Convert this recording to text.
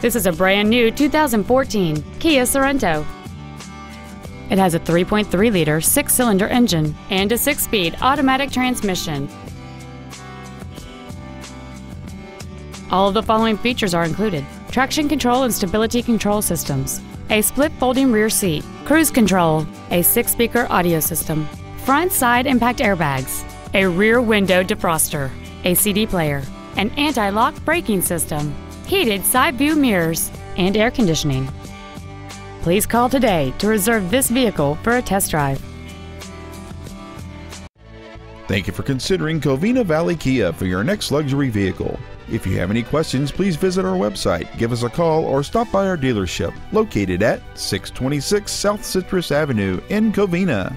This is a brand new 2014 Kia Sorento. It has a 3.3 liter six cylinder engine and a six speed automatic transmission. All of the following features are included traction control and stability control systems, a split folding rear seat, cruise control, a six speaker audio system, front side impact airbags, a rear window defroster, a CD player, an anti lock braking system, heated side view mirrors, and air conditioning. Please call today to reserve this vehicle for a test drive. Thank you for considering Covina Valley Kia for your next luxury vehicle. If you have any questions, please visit our website, give us a call, or stop by our dealership located at 626 South Citrus Avenue in Covina.